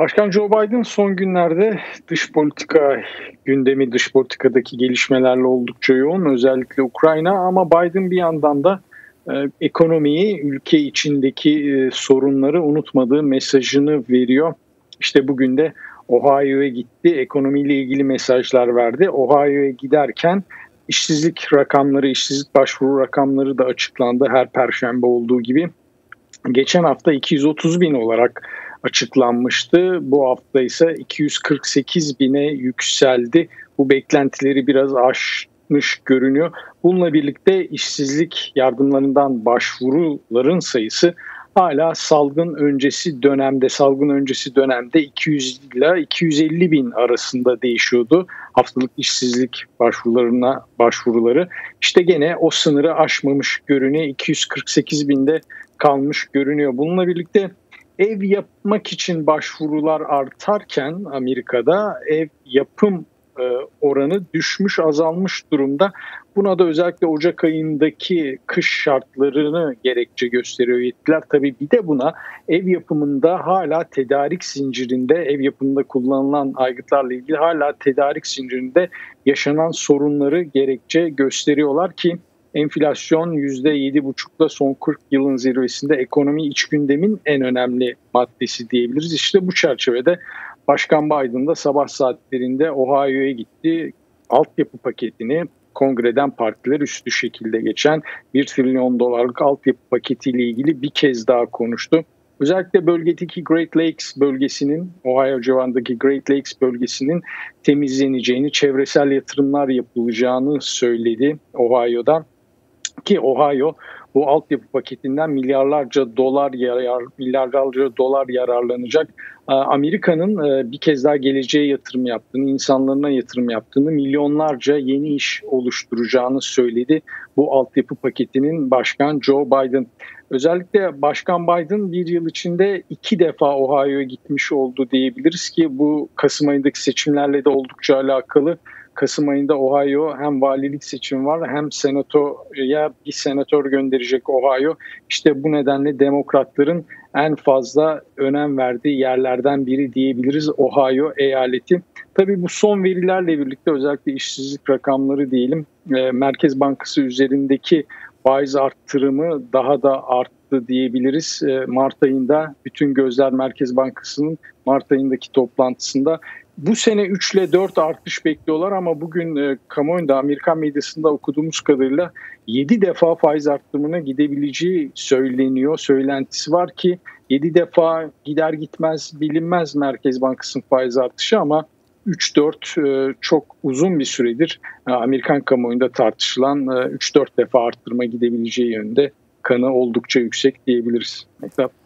Başkan Joe Biden son günlerde dış politika gündemi, dış politikadaki gelişmelerle oldukça yoğun. Özellikle Ukrayna ama Biden bir yandan da e, ekonomiyi, ülke içindeki e, sorunları unutmadığı mesajını veriyor. İşte bugün de Ohio'ya gitti, ekonomiyle ilgili mesajlar verdi. Ohio'ya giderken işsizlik rakamları, işsizlik başvuru rakamları da açıklandı her perşembe olduğu gibi. Geçen hafta 230 bin olarak açıklanmıştı. Bu hafta ise 248 bine yükseldi. Bu beklentileri biraz aşmış görünüyor. Bununla birlikte işsizlik yardımlarından başvuruların sayısı hala salgın öncesi dönemde salgın öncesi dönemde 200 ile 250 bin arasında değişiyordu haftalık işsizlik başvurularına başvuruları işte gene o sınırı aşmamış görünüyor 248 binde kalmış görünüyor bununla birlikte ev yapmak için başvurular artarken Amerika'da ev yapım e, oranı düşmüş azalmış durumda. Buna da özellikle Ocak ayındaki kış şartlarını gerekçe gösteriyor yetkililer. Tabii bir de buna ev yapımında hala tedarik zincirinde ev yapımında kullanılan aygıtlarla ilgili hala tedarik zincirinde yaşanan sorunları gerekçe gösteriyorlar ki enflasyon %7,5'la son 40 yılın zirvesinde ekonomi iç gündemin en önemli maddesi diyebiliriz. İşte bu çerçevede Başkan Biden da sabah saatlerinde Ohio'ya gitti. Altyapı paketini kongreden partiler üstü şekilde geçen 1 trilyon dolarlık altyapı paketiyle ilgili bir kez daha konuştu. Özellikle bölgedeki Great Lakes bölgesinin, Ohio civarındaki Great Lakes bölgesinin temizleneceğini, çevresel yatırımlar yapılacağını söyledi Ohio'da. Ki Ohio bu altyapı paketinden milyarlarca dolar yarar, milyarlarca dolar yararlanacak. Ee, Amerika'nın e, bir kez daha geleceğe yatırım yaptığını, insanlarına yatırım yaptığını, milyonlarca yeni iş oluşturacağını söyledi bu altyapı paketinin başkan Joe Biden. Özellikle Başkan Biden bir yıl içinde iki defa Ohio'ya gitmiş oldu diyebiliriz ki bu Kasım ayındaki seçimlerle de oldukça alakalı. Kasım ayında Ohio hem valilik seçimi var hem senatoya bir senatör gönderecek Ohio. İşte bu nedenle demokratların en fazla önem verdiği yerlerden biri diyebiliriz Ohio eyaleti. Tabii bu son verilerle birlikte özellikle işsizlik rakamları diyelim e, Merkez Bankası üzerindeki faiz arttırımı daha da arttı diyebiliriz. E, Mart ayında bütün gözler Merkez Bankası'nın Mart ayındaki toplantısında bu sene 3 ile 4 artış bekliyorlar ama bugün e, kamuoyunda Amerikan medyasında okuduğumuz kadarıyla 7 defa faiz arttırımına gidebileceği söyleniyor. Söylentisi var ki 7 defa gider gitmez bilinmez Merkez Bankası'nın faiz artışı ama 3-4 e, çok uzun bir süredir e, Amerikan kamuoyunda tartışılan 3-4 e, defa arttırma gidebileceği yönde kanı oldukça yüksek diyebiliriz. Mehtap.